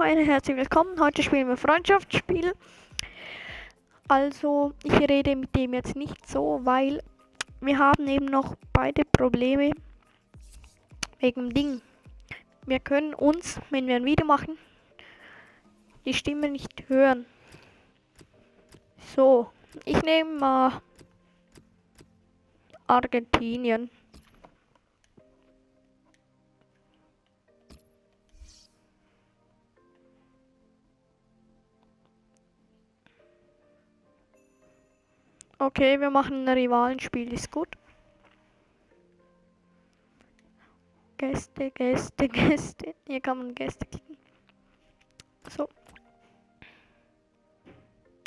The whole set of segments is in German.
eine herzlich willkommen. Heute spielen wir Freundschaftsspiel. Also, ich rede mit dem jetzt nicht so, weil wir haben eben noch beide Probleme wegen Ding. Wir können uns, wenn wir ein Video machen, die Stimme nicht hören. So, ich nehme mal Argentinien. Okay, wir machen ein Rivalenspiel, ist gut. Gäste, Gäste, Gäste. Hier kann man Gäste klicken. So.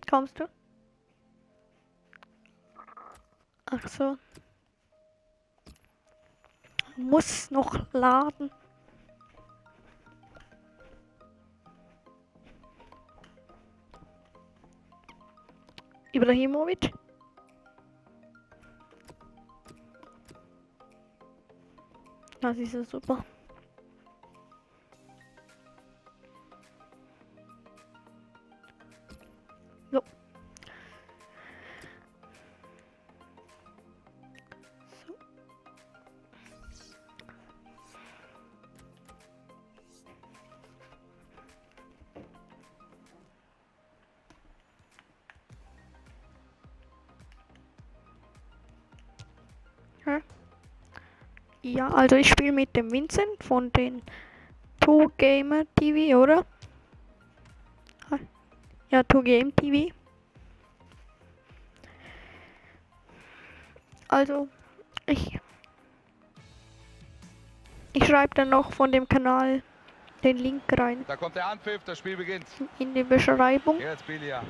Kommst du? Ach so. Muss noch laden. Ibrahimovic. Das ist super. Ja, also ich spiele mit dem Vincent von den Two Gamer TV, oder? Ja, Two Game TV. Also, ich ich schreibe dann noch von dem Kanal den Link rein Da kommt der Anpfiff, das Spiel beginnt. in die Beschreibung. Jetzt Bilia.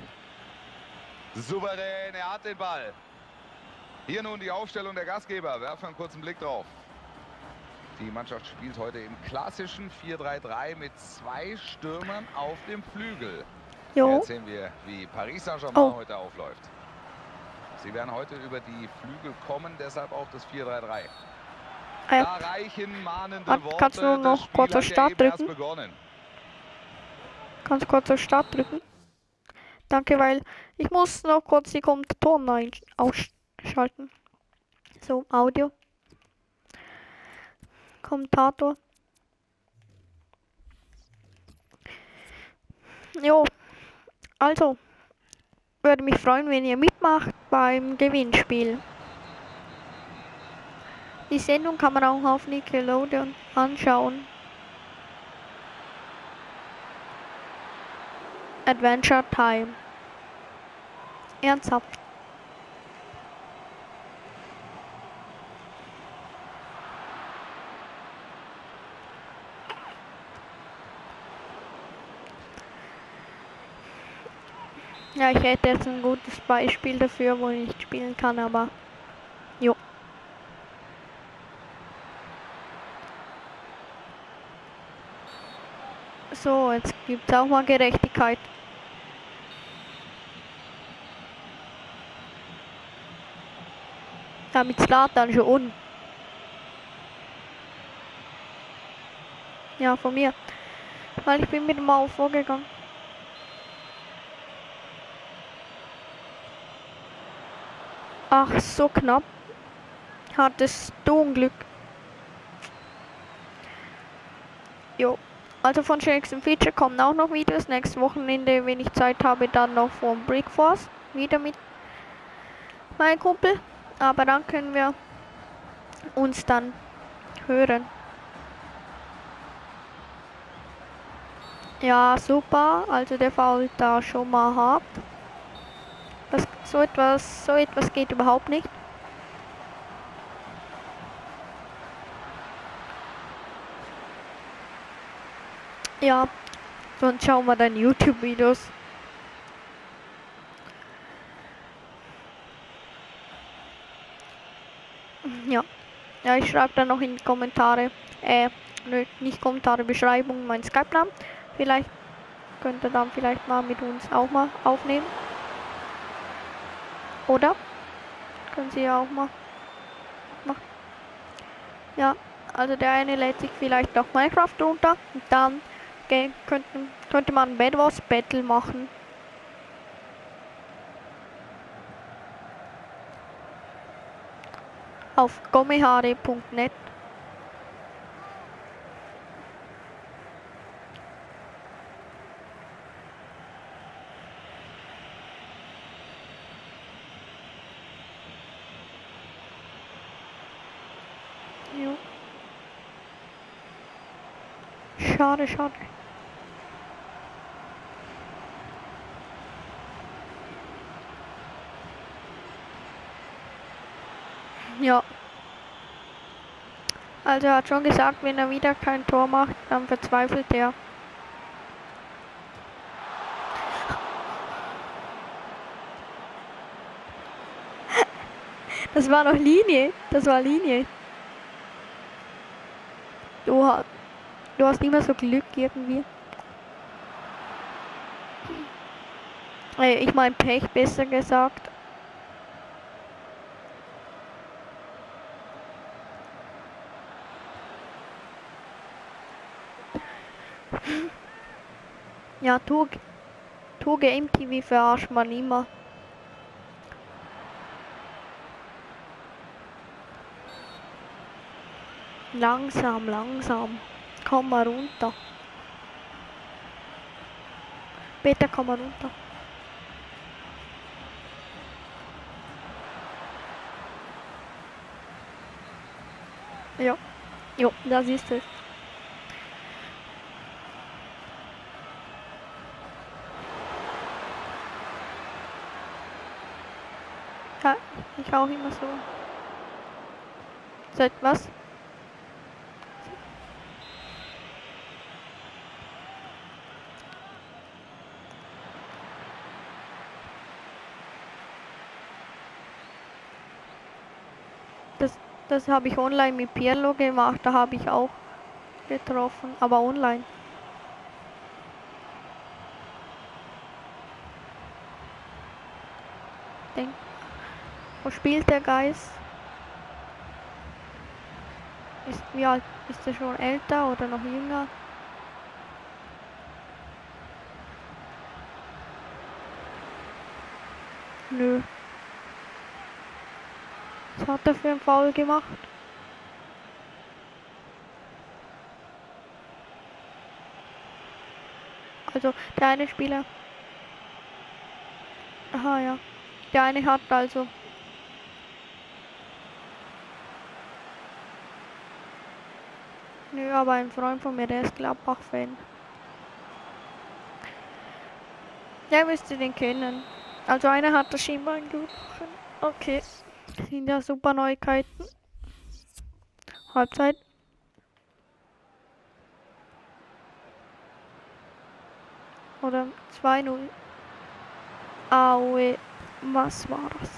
Souverän, er hat den Ball. Hier nun die Aufstellung der Gastgeber. Werfen einen kurzen Blick drauf. Die Mannschaft spielt heute im klassischen 4-3-3 mit zwei Stürmern auf dem Flügel. Jo, Jetzt sehen wir, wie Paris Saint-Germain Oh. heute aufläuft. Sie werden heute über die Flügel kommen, deshalb auch das 4-3-3. äh, Da reichen mahnende Warte, Worte. kannst du noch kurz ja Start drücken? kannst du kurz auf Start drücken? Danke, weil ich muss noch kurz die Kommentatoren ausschalten. So, Audio. Kommentator. Jo, also, würde mich freuen, wenn ihr mitmacht beim Gewinnspiel. Die Sendung kann man auch auf Nickelodeon anschauen. Adventure Time. Ernsthaft. Ja, ich hätte jetzt ein gutes Beispiel dafür, wo ich nicht spielen kann, aber jo. So, jetzt gibt's auch mal Gerechtigkeit. Ja, mit Slatan schon. Ja, von mir. Weil ich bin mit dem Maul vorgegangen. Ach, so knapp. Hattest du Unglück. Jo. Also von und Feature kommen auch noch Videos. Nächstes Wochenende, wenn ich Zeit habe, dann noch von Brickforce. Wieder mit meinem Kumpel. Aber dann können wir uns dann hören. Ja, super. Also der fault da schon mal hart. So etwas, so etwas geht überhaupt nicht. Ja, sonst schauen wir dann YouTube-Videos. Ja. Ja, ich schreibe dann noch in die Kommentare, äh, nö, nicht Kommentare, Beschreibung, mein Skype-Namen. Vielleicht könnt ihr dann vielleicht mal mit uns auch mal aufnehmen. Oder? Können sie ja auch mal machen. Ja, also der eine lädt sich vielleicht noch Minecraft runter und dann könnten, könnte man Bad Wars Battle machen. Auf gomehare.net. Jo. Schade, schade. Ja. Also er hat schon gesagt, wenn er wieder kein Tor macht, dann verzweifelt er. Das war noch Linie. Das war Linie. Du, ha- du hast immer so Glück irgendwie. Äh, Ich mein Pech, besser gesagt. Ja, Tour, Tour Game TV verarscht man immer. Langsam, langsam. Komm mal runter. Bitte komm mal runter. Ja. Jo, das ist es. Ja, ich auch immer so. Seit was? Das, habe ich online mit Pirlo gemacht, da habe ich auch getroffen, aber online. Denk, wo spielt der Geist? Ist, wie alt ist er schon älter oder noch jünger? Nö. Was hat er für einen Foul gemacht? Also der eine Spieler. Aha ja. Der eine hat also. Nö, aber ein Freund von mir, der ist Gladbach-Fan. Der müsste den kennen. Also einer hat das Schienbein gebrochen. Okay. Sind ja super Neuigkeiten. Halbzeit. Oder 2-0. Aue. Was war das?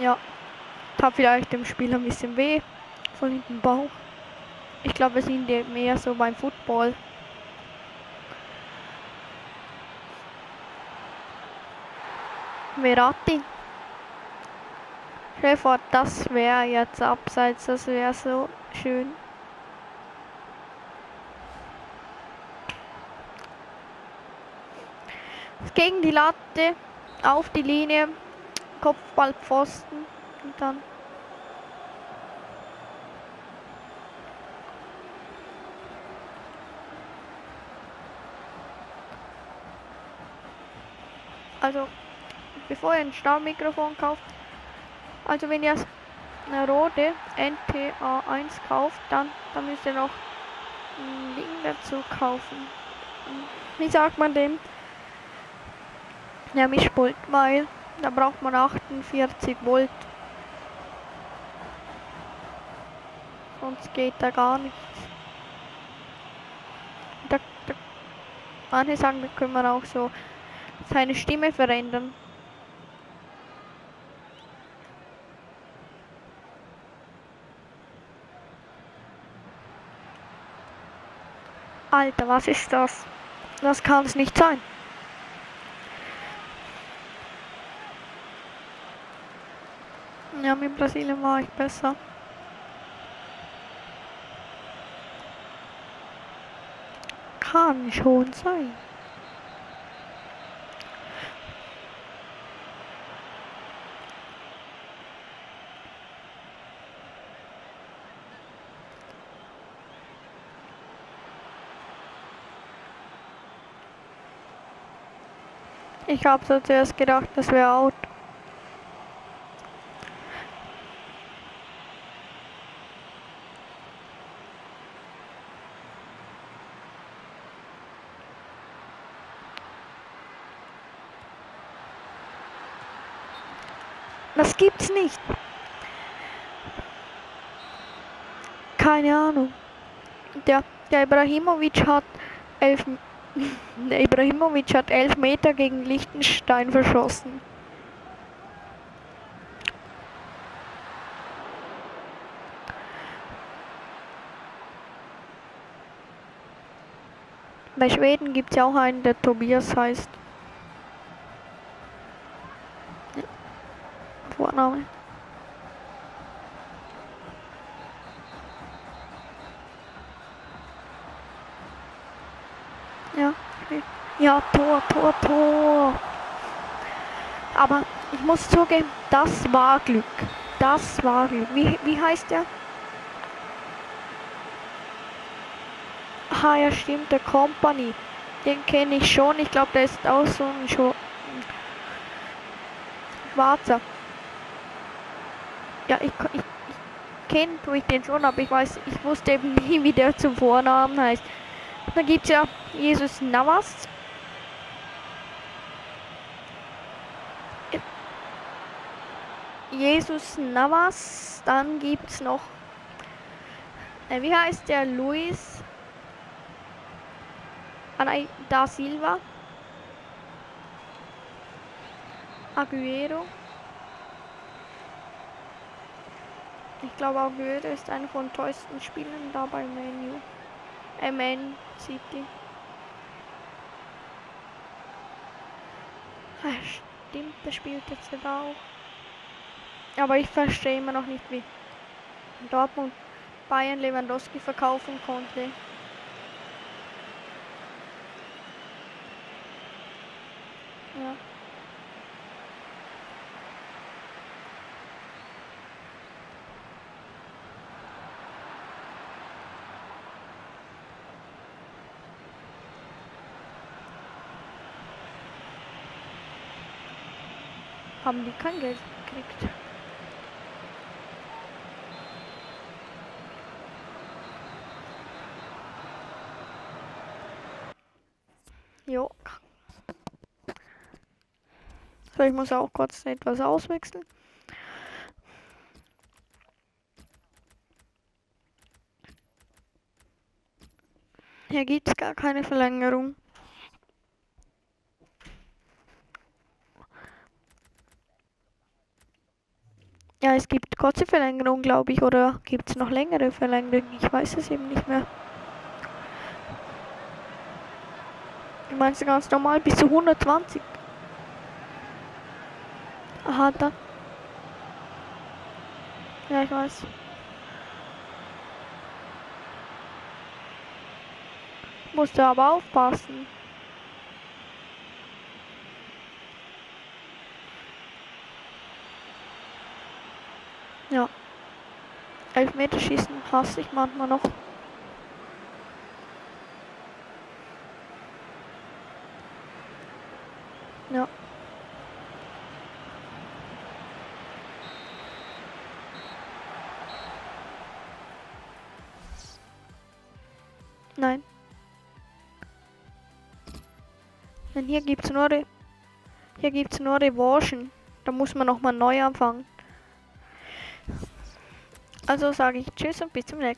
Ja. Tat vielleicht dem Spieler ein bisschen weh. Von hinten Bauch. Ich glaube, wir sind mehr so beim Football. Verratti. Vor, das wäre jetzt abseits, das wäre so schön. Gegen die Latte, auf die Linie, Kopfballpfosten und dann Also, bevor ihr ein Stahlmikrofon kauft, also wenn ihr eine rote NTA1 kauft, dann, dann müsst ihr noch ein Ding dazu kaufen. Wie sagt man dem? Ja, Mischpult, weil da braucht man 48 Volt. Sonst geht da gar nichts. Da, da, manche sagen, da können wir auch so seine Stimme verändern. Alter, was ist das? Das kann es nicht sein. Ja, mit Brasilien war ich besser. Kann schon sein. Ich habe so zuerst gedacht, das wäre out. Das gibt's nicht. Keine Ahnung. Der, der Ibrahimovic hat elf, Ibrahimovic hat elf Meter gegen Liechtenstein verschossen. Bei Schweden gibt es ja auch einen, der Tobias heißt. Vorname. Ja, okay. ja, Tor, Tor, Tor. Aber ich muss zugeben, das war Glück. Das war Glück. Wie, wie heißt der? Ah ja, stimmt, der Company. Den kenne ich schon. Ich glaube, der ist auch so ein Scho Schwarzer. Ja, ich, ich, ich kenne ich den schon, aber ich weiß, ich wusste eben nie, wie der zum Vornamen heißt. Da gibt es ja Jesus Navas. Jesus Navas. Dann gibt es noch. Äh, wie heißt der? Luis. Da Silva. Aguero. Ich glaube Goethe ist einer von teuersten Spielen da bei Menu. Äh, Man City. Ah, stimmt, der spielt jetzt auch. Aber ich verstehe immer noch nicht, wie Dortmund Bayern Lewandowski verkaufen konnte. Ja. Haben die kein Geld gekriegt? Jo. So, ich muss auch kurz etwas auswechseln. Hier gibt es gar keine Verlängerung. Ja, es gibt kurze Verlängerung, glaube ich, oder gibt es noch längere Verlängerungen? Ich weiß es eben nicht mehr. Du meinst ganz normal bis zu 120? Aha, dann. Ja, ich weiß. Musst du aber aufpassen. Ja. Elfmeterschießen hasse ich manchmal noch. Ja. Nein. Denn hier gibt's nur Re hier gibt's nur Revanchen. Da muss man noch mal neu anfangen. Also sage ich Tschüss und bis zum nächsten Mal.